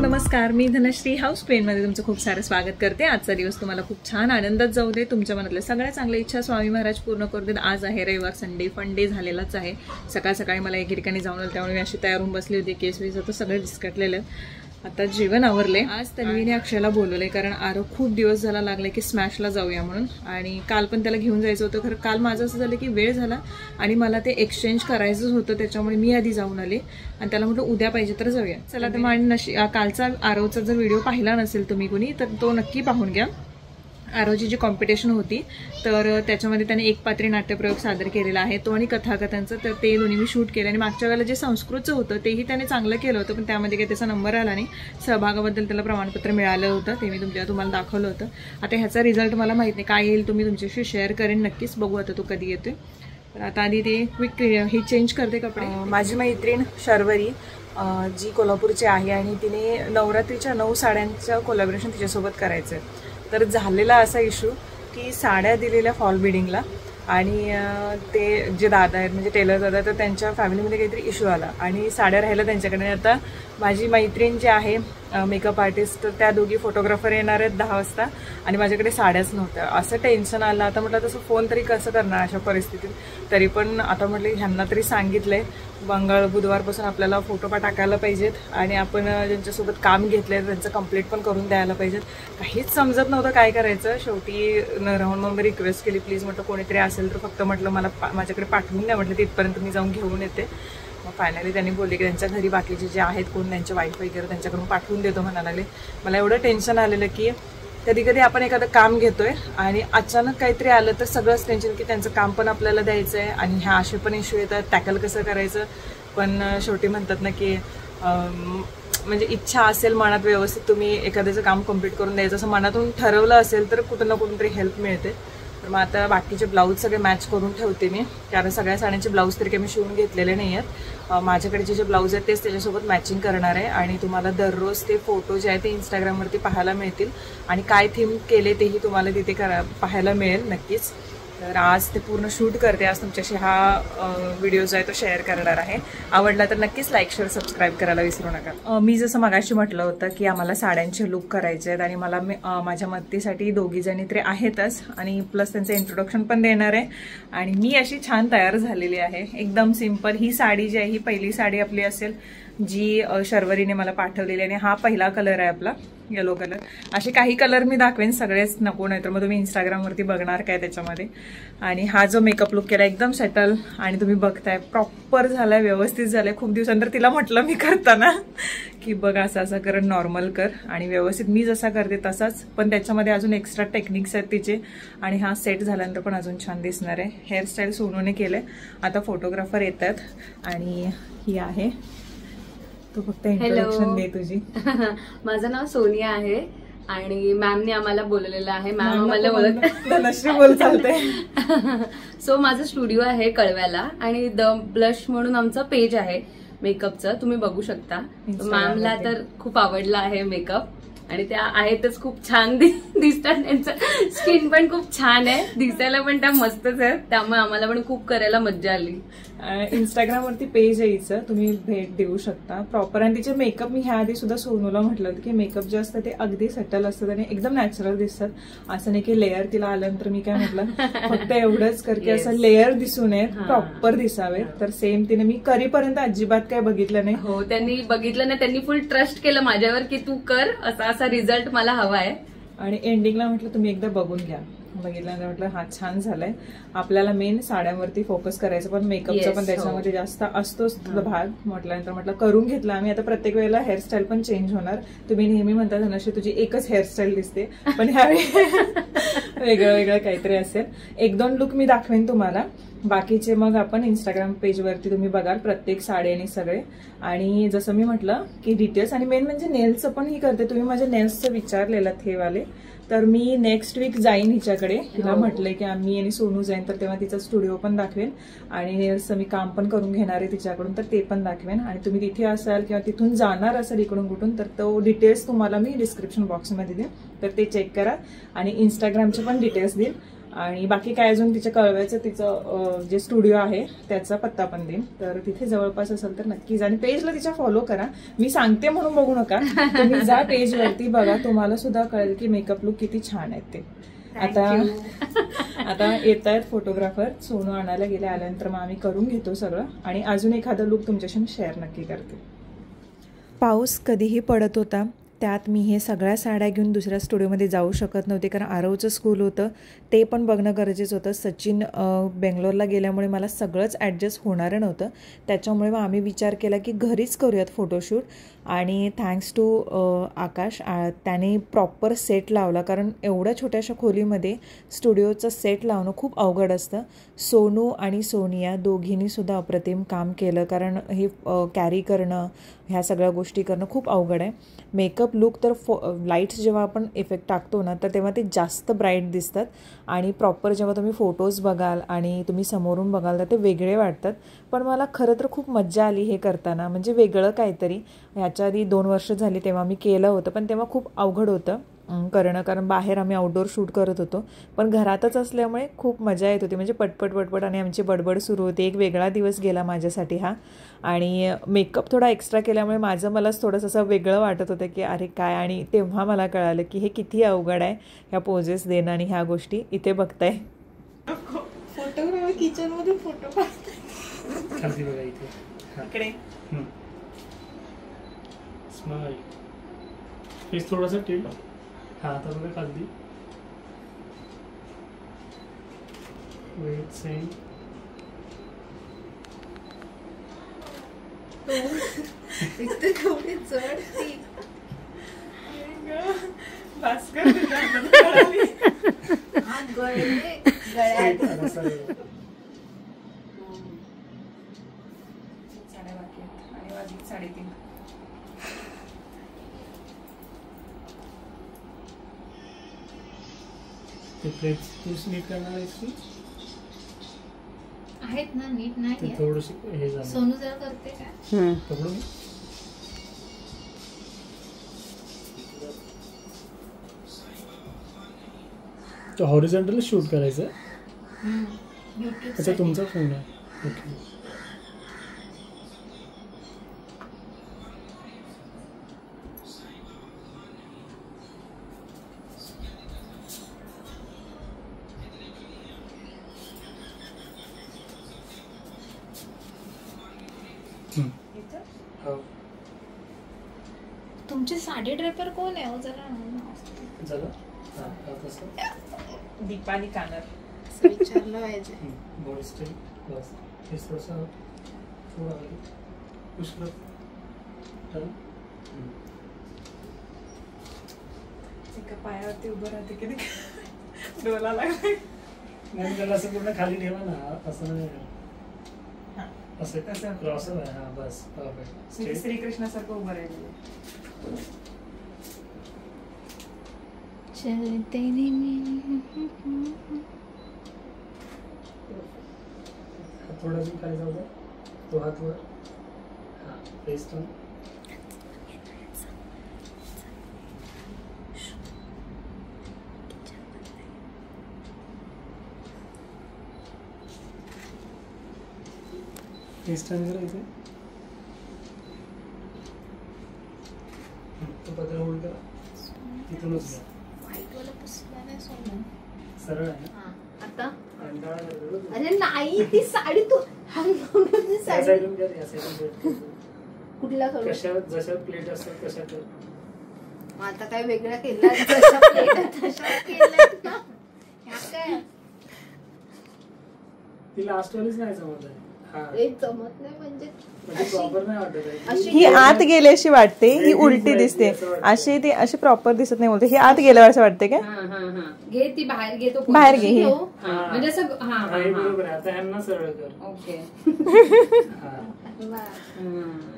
नमस्कार. मी धनश्री हाऊस पेनमध्ये तुमचं खूप सारं स्वागत करते. आजचा दिवस तुम्हाला खूप छान आनंदात जाऊ दे. तुमच्या मनातल्या सगळ्या चांगल्या इच्छा स्वामी महाराज पूर्ण करू देत. आज आहे रविवार संडे फन डे झालेलाच आहे. सकाळ सकाळी मला एक ठिकाणी जाऊन आलं. त्यामुळे मी अशी तयार होऊन बसली होती. केस वीस होतं सगळं डिस्कटलेलं आता जेवण आवरले. आज तन्वीने अक्षयला बोलवले कारण आरो खूप दिवस झाला लागले की स्मॅशला जाऊया म्हणून. आणि काल पण त्याला घेऊन जायचं होतं खरं काल माझं असं झालं की वेळ झाला आणि मला ते एक्सचेंज करायचंच होतं त्याच्यामुळे मी आधी जाऊन आले. आणि त्याला म्हटलं उद्या पाहिजे तर जाऊया. चला तर आणि नशी कालचा आरोचा जर व्हिडिओ पाहिला नसेल तुम्ही कुणी तर तो नक्की पाहून घ्या. आरोची जी कॉम्पिटिशन होती तर त्याच्यामध्ये त्याने एक पात्री नाट्यप्रयोग सादर केलेला आहे तो आणि कथाकथांचं तर ते दोन्ही मी शूट केलं आणि मागच्या वेळेला जे संस्कृतचं होतं तेही त्याने चांगलं केलं होतं पण त्यामध्ये काही त्याचा नंबर आला नाही. सहभागाबद्दल त्याला प्रमाणपत्र मिळालं होतं ते मी तुमच्या तुम्हाला दाखवलं होतं. आता ह्याचा रिझल्ट मला माहीत नाही. काय येईल तुम्ही तुमच्याशी शेअर करेन. नक्कीच बघू आता तो कधी येतोय. तर आता आधी ते क्विक हे चेंज करते कपडे. माझी मैत्रीण शर्वरी जी कोल्हापूरची आहे आणि तिने नवरात्रीच्या नऊ साड्यांचं कोलॅबरेशन तिच्यासोबत करायचं आहे तर झालेला असा इशू की साड्या दिलेल्या फॉल बिडिंगला आणि ते जे दादा आहेत म्हणजे टेलर दादा तर त्यांच्या फॅमिलीमध्ये काहीतरी इश्यू आला. आणि साड्या राहिल्या त्यांच्याकडे. आता माझी मैत्रीण जी आहे मेकअप आर्टिस्ट तर त्या दोघी फोटोग्राफर येणार आहेत दहा वाजता आणि माझ्याकडे साड्याच नव्हत्या. असं टेन्शन आलं. आता म्हटलं तसं फोन तरी कसं करणार अशा परिस्थितीत? तरी पण आता म्हटलं ह्यांना तरी सांगितलंय. मंगळ बुधवारपासून आपल्याला फोटो पण टाकायला पाहिजेत आणि आपण ज्यांच्यासोबत काम घेतलं आहे त्यांचं कंप्लीट पण करून द्यायला पाहिजेत. काहीच समजत नव्हतं काय करायचं. शेवटी न राहून मग मी रिक्वेस्ट केली प्लीज म्हटलं कोणीतरी असेल तर फक्त म्हटलं मला माझ्याकडे पाठवून द्या म्हटलं तिथपर्यंत मी जाऊन घेऊन येते. मग फायनली त्यांनी बोलले की त्यांच्या घरी बाकीचे जे आहेत कोण त्यांचे वाईफ वगैरे त्यांच्याकडून पाठवून देतो म्हणायला लागले. मला एवढं टेन्शन आलेलं की कधी कधी आपण एखादं काम घेतोय आणि अचानक काहीतरी आलं तर सगळंच टेन्शन की त्यांचं काम पण आपल्याला द्यायचं आहे आणि ह्या असे पण इश्यू येतात. टॅकल कसं करायचं? पण शेवटी म्हणतात ना की म्हणजे इच्छा असेल मनात व्यवस्थित तुम्ही एखाद्याचं काम कंप्लीट करून द्यायचं. असं मनातून ठरवलं असेल तर कुठं ना कुठून तरी हेल्प मिळते. तर मग आता बाकीचे ब्लाऊज सगळे मॅच करून ठेवते मी. कारण सगळ्या साड्यांचे ब्लाऊज तरी काही मी शिवून घेतलेले नाही आहेत माझ्याकडचे जे ब्लाऊज आहेत तेच त्याच्यासोबत मॅचिंग करणार आहे. आणि तुम्हाला दररोज ते फोटो जे आहे ते इंस्टाग्रामवरती पाहायला मिळतील. आणि काय थीम केले तेही तुम्हाला तिथे करा पाहायला मिळेल नक्कीच. तर आज ते पूर्ण शूट करते. आज तुमच्याशी हा व्हिडिओ जो आहे तो शेअर करणार आहे. आवडला तर नक्कीच लाईक शेअर सबस्क्राईब करायला विसरू नका. मी जसं मगाशी म्हटलं होतं की आम्हाला साड्यांचे लुक करायचे आहेत आणि मला माझ्या मत्तीसाठी दोघी जणी तरी आहेतच आणि प्लस त्यांचं इंट्रोडक्शन पण देणार आहे. आणि मी अशी छान तयार झालेली आहे. एकदम सिंपल ही साडी जी आहे ही पहिली साडी आपली असेल जी शर्वरीने मला पाठवलेली आणि हा पहिला कलर आहे आपला येलो कलर असे काही कलर मी दाखवेन सगळेच नको नाही तर मग तुम्ही इंस्टाग्रामवरती बघणार काय त्याच्यामध्ये. आणि हा जो मेकअप लुक केला एकदम सेटल आणि तुम्ही बघताय. प्रॉपर झालाय व्यवस्थित झालाय. खूप दिवसानंतर तिला म्हटलं मी करताना की बघ असं असं कर नॉर्मल कर. आणि व्यवस्थित मी जसा करते तसाच. पण त्याच्यामध्ये अजून एक्स्ट्रा टेक्निक्स आहेत तिचे. आणि हा सेट झाल्यानंतर पण अजून छान दिसणार आहे. हेअरस्टाईल सोनूने केलं आता फोटोग्राफर येतात. आणि ही आहे. तू फक्त इंट्रोडक्शन दे तुझी. माझं नाव सोनिया आहे आणि मॅमने आम्हाला बोललेलं आहे. मॅम आम्हाला बोलत बोल चालते. सो माझं स्टुडिओ आहे कळव्याला आणि द ब्लश म्हणून आमचं पेज आहे मेकअपचं तुम्ही बघू शकता. मॅमला तर खूप आवडला आहे मेकअप आणि त्या आहेतच खूप छान दिसतात त्यांचं. स्किन पण खूप छान आहे. दिसायला पण त्या मस्तच आहेत. त्यामुळे आम्हाला पण खूप करायला मज्जा आली. इंस्टाग्राम वरती पेज यायचं. तुम्ही भेट देऊ शकता. प्रॉपर आणि तिचे मेकअप मी ह्या आधी सुद्धा सोनूला म्हटलं होतं की मेकअप जे असतं ते अगदी सेटल असतात आणि एकदम नॅचरल दिसतात. असं नाही की लेअर तिला आल्यानंतर मी काय म्हटलं फक्त एवढंच कर की असं लेअर दिसू नये. प्रॉपर दिसावे. तर सेम तिने मी करीपर्यंत अजिबात काय बघितलं नाही. हो त्यांनी बघितलं नाही. त्यांनी फुल ट्रस्ट केलं माझ्यावर की तू कर. असा असा रिझल्ट मला हवा आहे आणि एंडिंगला म्हटलं तुम्ही एकदा बघून घ्या. बघितल्यानंतर म्हटलं हा छान झालाय. आपल्याला मेन साड्यांवरती फोकस करायचं पण मेकअपचा पण हो. त्याच्यामध्ये जास्त असतोच भाग. म्हटल्यानंतर म्हटलं करून घेतला आम्ही. आता प्रत्येक वेळेला हेअरस्टाईल पण चेंज होणार. तुम्ही नेहमी म्हणता धनश्री तुझी एकच हेअरस्टाईल दिसते. पण ह्यावेळी वेगळं वेगळं काहीतरी असेल. एक दोन लुक मी दाखवेन तुम्हाला. बाकीचे मग आपण इंस्टाग्राम पेजवरती तुम्ही बघाल प्रत्येक साडी आणि सगळे. आणि जसं मी म्हटलं की डिटेल्स आणि मेन म्हणजे नेल्सचं पण ही करते. तुम्ही माझ्या नेल्सचं विचारलेलं हे वाले तर मी नेक्स्ट वीक जाईन हिच्याकडे. तिला म्हटलंय की आम्ही आणि सोनू जाईन तर तेव्हा तिचा स्टुडिओ पण दाखवेन. आणि असं मी काम पण करून घेणार आहे तिच्याकडून तर ते पण दाखवेन. आणि तुम्ही तिथे असाल किंवा तिथून जाणार असाल इकडून कुठून तर तो डिटेल्स तुम्हाला मी डिस्क्रिप्शन बॉक्समध्ये देईन. तर ते चेक करा. आणि इंस्टाग्रामचे पण डिटेल्स देईन. आणि बाकी काय अजून तिच्या कळव्याचं तिचं जे स्टुडिओ आहे त्याचा पत्ता पण देईन. तर तिथे जवळपास असेल तर नक्कीच. आणि पेजला तिच्या फॉलो करा. मी सांगते म्हणून बघू नका. तुम्ही जा पेजवरती बघा. तुम्हाला सुद्धा कळेल की मेकअप लुक किती छान आहेत ते. आता आता येत आहेत फोटोग्राफर सोनू आणायला गेले. आल्यानंतर मग आम्ही करून घेतो सगळं. आणि अजून एखादं लुक तुमच्याशी शेअर नक्की करते. पाऊस कधीही पडत होता. त्यात मी हे सगळ्या साड्या घेऊन दुसऱ्या स्टुडिओमध्ये जाऊ शकत नव्हते कारण आरवचं स्कूल होतं. ते पण बघणं गरजेचं होतं. सचिन बेंगलोरला गेल्यामुळे मला सगळंच ॲडजस्ट होणारं नव्हतं. त्याच्यामुळे मग आम्ही विचार केला की घरीच करूयात फोटोशूट. आणि थँक्स टू आकाश त्याने प्रॉपर सेट लावला कारण एवढ्या छोट्याशा खोलीमध्ये स्टुडिओचं सेट लावणं खूप अवघड असतं. सोनू आणि सोनिया दोघींनीसुद्धा अप्रतिम काम केलं कारण हे कॅरी करणं ह्या सगळ्या गोष्टी करणं खूप अवघड आहे. मेकअप लुक तर फो लाईट्स जेव्हा आपण इफेक्ट टाकतो ना तर तेव्हा ते जास्त ब्राईट दिसतात. आणि प्रॉपर जेव्हा तुम्ही फोटोज बघाल आणि तुम्ही समोरून बघाल तर ते वेगळे वाटतात. पण मला खरं तर खूप मज्जा आली हे करताना. म्हणजे वेगळं काहीतरी. ह्याच्या आधी दोन वर्ष झाली तेव्हा मी केलं होतं पण तेव्हा खूप अवघड होतं. करणं कारण बाहेर आम्ही आउटडोर शूट करत होतो. पण घरातच असल्यामुळे खूप मजा येत होती. म्हणजे पटपट पटपट आणि आमची बडबड सुरू होती. एक वेगळा दिवस गेला माझ्यासाठी हा. आणि मेकअप थोडा एक्स्ट्रा केल्यामुळे माझं मलाच थोडंसं असं वेगळं वाटत होतं की अरे काय? आणि तेव्हा मला कळालं की हे किती अवघड आहे ह्या पोजेस देणं आणि ह्या गोष्टी. इथे बघताय. फोटोग्राफर किचनमध्ये फोटो हा. इकडे. स्माईल फेस थोडासा टिल्ट. हा आता बघा खालती वेट सेम भास्कर तुझ्या हातात कळाली. साड्या बाकी आहेत आणि वाजली साडेतीन ते प्लेट तूच नीट करणार आहेस की आहेत ना नीट नाही आहे. थोडस हे झालं. सोनू जरा करते का? पकडून तो हॉरिझॉन्टल शूट करायचं युट्यूब अच्छा तुमचा फोन आहे. ओके हम्म. हो तुमचे साडी ड्रेपर कोण आहे हो? जरा झालं हा हा दीपाली कानर. असं विचारलं पाहिजे. बॉडी बस. हेच थोडंसं थोडं आलं पुश कर झालं? हम्म. एका पायावरती उभं राहते की नाही? डोला लागला नाही त्याला असं पूर्ण खाली ठेवा ना असं नाही. हा. असं तसं. क्रॉस आहे हा बस परफेक्ट म्हणजे स्ट्रेट श्रीकृष्णासारखं उभं राहिलेलं चलते रे मेरी हात थोडा अजून खाली जाऊ द्या तो हात वर हा फेस टर्न इथे. पत्र होल्ड करा. तिथूनच घ्या. सरळ आहे ना? हा आता. अरे नाही ती साडी तू हंगामाची या साडी. साईडून कर या साईडून कर. कुठला करू कशा जशा प्लेट असतात तशा कर. मग आता काय वेगळा केला जशा तशा काय? ती लास्ट वालीच नाही आहे हा. एक जमत नाही म्हणजे म्हणजे प्रॉपर नाही वाटत आहे. अशी ही आत गेली अशी वाटते ही उलटी दिसते. अशी ती अशी प्रॉपर दिसत नाही बोलते. ही आत गेल्यावर असं वाटते हा हा हा. घे ती बाहेर घे तो बाहेर घे, हे. घेऊ. म्हणजे असं बरोबर आहे. आता ह्यांना सरळ कर. ओके. वा.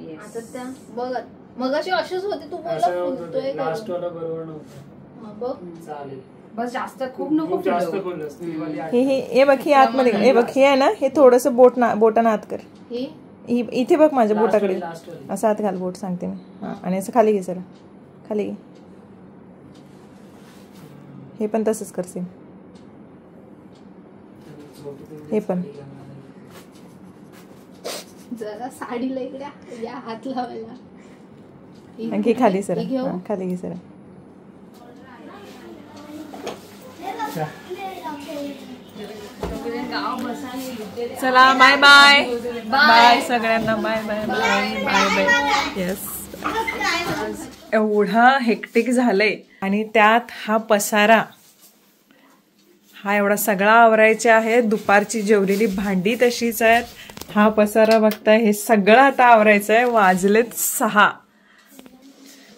येस आता त्या बघ मग अशी अशीच होती तू लास्ट. वाला बरोबर नव्हतं. हा, बघ. चालेल. बस जास्त खूप नको हे हे हे बघ ही आतमध्ये हे बघ हे आहे ना हे थोडस बोट ना बोटानं आत कर. इथे बघ माझ्या बोटाकडे. असं आत घाल बोट सांगते मी. हा, आणि असं खाली घे जरा. खाली घे. हे पण तसंच कर सेम हे पण. जरा साडीला इकडे या हात लावायला. आणखी खाली सर हे? खाली घे सर चला बाय बाय बाय सगळ्यांना bye bye bye bye bye yes एवढा हेक्टिक झालंय. आणि त्यात हा पसारा हा एवढा सगळा आवरायचे आहे. दुपारची जेवलेली भांडी तशीच आहेत. हा पसारा बघताय हे सगळं आता आवरायचं आहे वाजलेत सहा.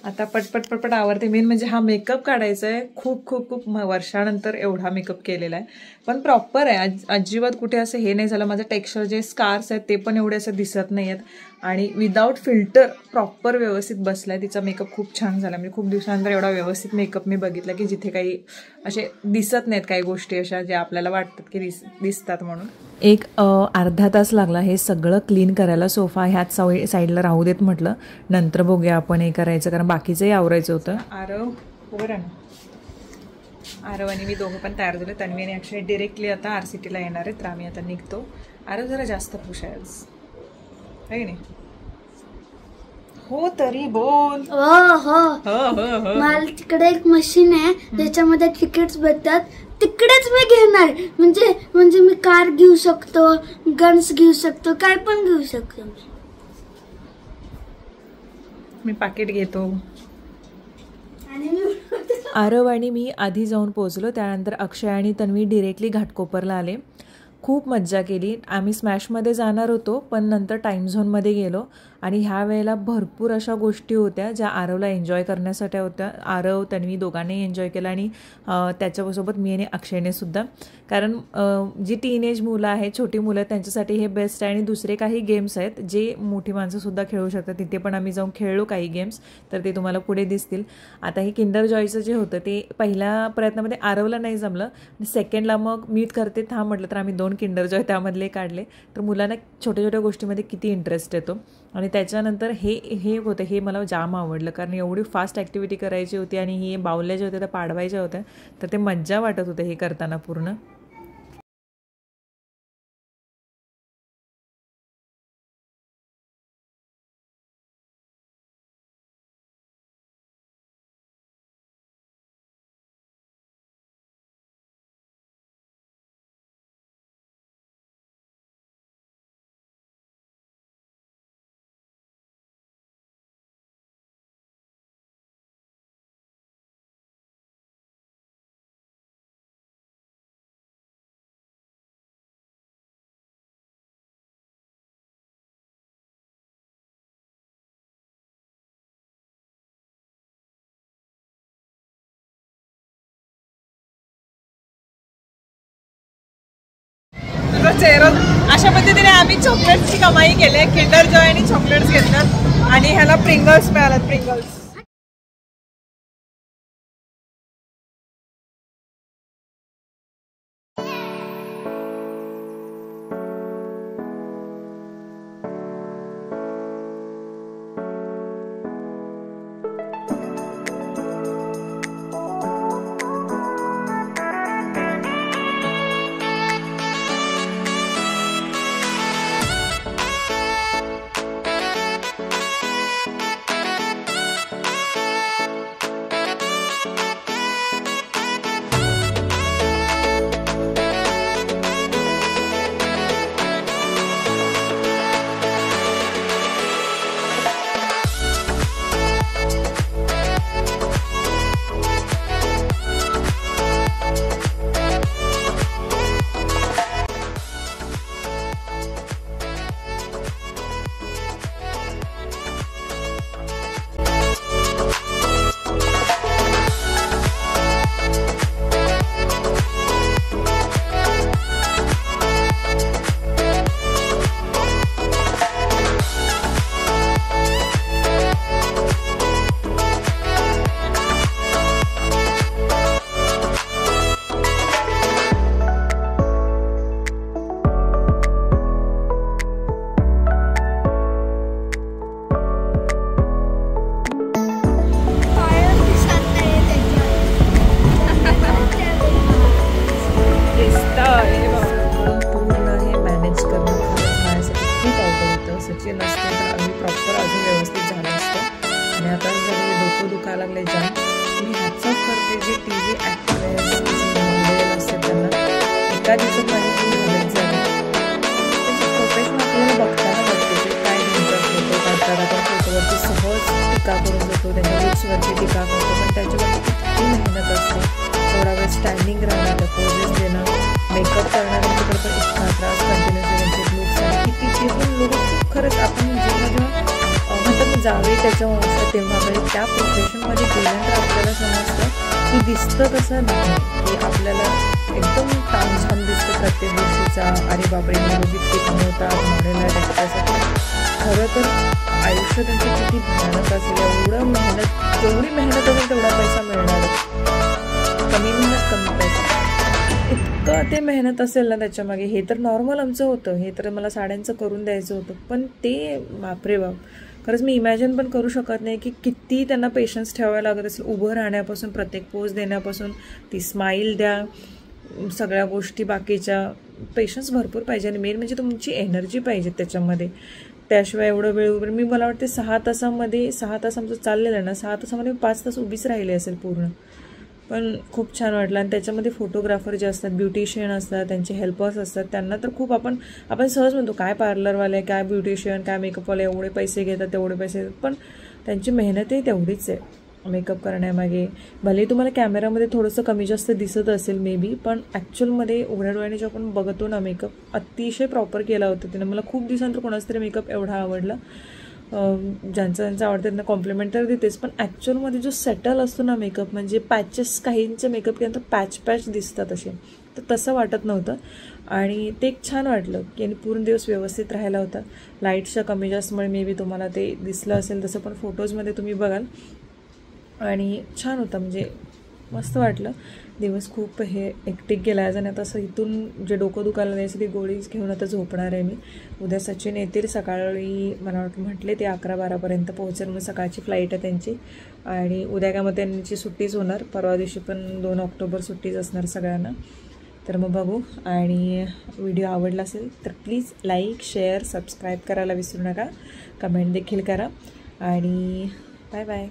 आता पटपट पटपट आवडते. मेन म्हणजे हा मेकअप काढायचा आहे खूप खूप खूप म- वर्षानंतर एवढा मेकअप केलेला आहे पण प्रॉपर आहे. अजिबात कुठे असं हे नाही झालं. माझं टेक्स्चर जे स्कार्स आहेत ते पण एवढे असं दिसत नाही आहेत. आणि विदाऊट फिल्टर प्रॉपर व्यवस्थित बसला आहे तिचा मेकअप खूप छान झाला. म्हणजे खूप दिवसानंतर एवढा व्यवस्थित मेकअप मी बघितला की जिथे काही असे दिसत नाहीत काही गोष्टी अशा ज्या आपल्याला वाटतात की दिस दिसतात म्हणून. एक अर्धा तास लागला. हे सगळं क्लीन करायला सोफा ह्याच साई साईडला राहू देत म्हटलं. नंतर बघूया आपण हे करायचं. कारण बाकीचंही आवरायचं होतं. आरव ना. आरव आणि मी दोघं पण तयार झालो तन्वी आणि अक्षय डिरेक्टली आता आर सी टीला येणार आहेत. तर आम्ही आता निघतो. आरव जरा जास्त खुश आहे आज. है की नाही? हो तरी बोल. हो हो. हो हो हो. मला तिकडे एक मशीन आहे. त्याच्यामध्ये तिकीट्स भेटतात. तिकडेच मी घेणार. म्हणजे म्हणजे मी कार घेऊ शकतो गन्स घेऊ शकतो काय पण घेऊ शकतो मी. मी पाकिट घेतो. आणि मी आरव आणि मी आधी जाऊन पोहोचलो त्यानंतर अक्षय आणि तन्वी डिरेक्टली घाटकोपरला आले. खूप मज्जा केली. आम्ही स्मॅशमध्ये जाणार होतो पण नंतर टाईम झोनमध्ये गेलो. आणि ह्या वेळेला भरपूर अशा गोष्टी होत्या ज्या आरवला एन्जॉय करण्यासाठी होत्या. आरव तन्वी दोघांनी एन्जॉय केला आणि त्याच्यासोबत मी आणि अक्षयने सुद्धा. कारण जी टीनेज मुलं आहेत छोटी मुलं त्यांच्यासाठी हे बेस्ट आहे आणि दुसरे काही गेम्स आहेत जे मोठी माणसंसुद्धा खेळू शकतात. तिथे पण आम्ही जाऊन खेळलो काही गेम्स तर ते तुम्हाला पुढे दिसतील. आता हे किंडर जॉयचं जे होतं ते पहिल्या प्रयत्नामध्ये आरवला नाही जमलं. सेकंडला मग मीट करते थांब म्हटलं तर आम्ही दोन किंडर जॉय त्यामधले काढले. तर मुलांना छोट्या छोट्या गोष्टीमध्ये किती इंटरेस्ट येतो. आणि त्याच्यानंतर हे हे होतं हे मला जाम आवडलं. कारण एवढी फास्ट ॲक्टिव्हिटी करायची होती आणि हे बावल्या ज्या होत्या त्या पाडवायच्या होत्या तर ते मज्जा वाटत होतं हे करताना पूर्ण. तुझा अशा पद्धतीने आम्ही चॉकलेट्सची कमाई केली आहे. किंडर जॉय आणि चॉकलेट्स घेतल्यात. आणि ह्याला प्रिंगल्स मिळाल्यात प्रिंगल्स स्टँडिंग राहणार पोजेस देणं मेकअप करणाऱ्यांच्याकडे पण इतका त्रास कंटिन्युअस त्यांचे लुक्स आणि किती जे पण लोक खूप खरंच आपण जेव्हा जेव्हा म्हणतात जावे त्याच्या वंश तेव्हा म्हणजे त्या प्रोफेशनमध्ये गेल्यानंतर आपल्याला समजतं की दिसतं कसं नाही. की आपल्याला एकदम ताण छान दिसतं प्रत्येक गोष्टीचा. अरे बापरे मुलं इतके कमवतात मॉडेलला आहे खरं तर आयुष्य त्यांची किती भयानक असेल. एवढं मेहनत जेवढी मेहनत असेल तेवढा पैसा मिळणार कमी मेहनत कमी पैसा. इतकं ते मेहनत असेल ना त्याच्यामागे हे तर नॉर्मल आमचं होतं. हे तर मला साड्यांचं करून द्यायचं होतं. पण ते बापरे बाप. खरंच मी इमॅजिन पण करू शकत नाही की किती त्यांना पेशन्स ठेवायला लागत असेल. उभं राहण्यापासून प्रत्येक पोज देण्यापासून ती स्माईल द्या सगळ्या गोष्टी बाकीच्या. पेशन्स भरपूर पाहिजे आणि मेन म्हणजे तुमची एनर्जी पाहिजे त्याच्यामध्ये. त्याशिवाय एवढं वेळ उभं मी मला वाटते सहा तासामध्ये सहा तास आमचं चाललेलं आहे ना सहा तासामध्ये मी पाच तास उभीच राहिले असेल पूर्ण. पण खूप छान वाटलं. आणि त्याच्यामध्ये फोटोग्राफर जे असतात ब्युटिशियन असतात त्यांचे हेल्पर्स असतात त्यांना तर खूप आपण आपण सहज म्हणतो काय पार्लरवाले काय ब्युटिशियन काय मेकअपवाले एवढे पैसे घेतात तेवढे पैसे घेतात. पण त्यांची मेहनतही तेवढीच आहे मेकअप करण्यामागे. भले तुम्हाला कॅमेरामध्ये थोडंसं कमी जास्त दिसत असेल मे बी पण ॲक्च्युअलमध्ये उघड्या डोळ्याने जेव्हा आपण बघतो ना मेकअप अतिशय प्रॉपर केला होता तिने. मला खूप दिवसानंतर कोणाचा तरी मेकअप एवढा आवडला. ज्यांचं ज्यांचं आवडतं त्यांना कॉम्प्लिमेंट तर देतेच पण ॲक्च्युअलमध्ये जो सेटल असतो ना मेकअप म्हणजे पॅचेस काहींचे मेकअप केल्यानंतर पॅच पॅच दिसतात असे. तर तसं वाटत नव्हतं. आणि ते एक छान वाटलं की आणि पूर्ण दिवस व्यवस्थित राहायला होता. लाईटच्या कमी जास्तमुळे मे बी तुम्हाला ते दिसलं असेल तसं पण फोटोजमध्ये तुम्ही बघाल. आणि छान होता म्हणजे मस्त वाटलं. दिवस खूप हे एकटिक गेला आहे आणि आता असं इथून जे डोकं दुखायला द्यायचं ती गोळीच घेऊन आता झोपणार आहे मी. उद्या सचिन येतील सकाळी मला वाटतं म्हटले ते अकरा बारापर्यंत पोहोचेल मग सकाळची फ्लाईट आहे त्यांची. आणि उद्या काय मग त्यांची सुट्टीच होणार परवा दिवशी पण दोन ऑक्टोबर सुट्टीच असणार सगळ्यांना. तर मग बघू. आणि व्हिडिओ आवडला असेल तर प्लीज लाईक शेअर सबस्क्राईब करायला विसरू नका. कमेंट देखील करा. आणि बाय बाय.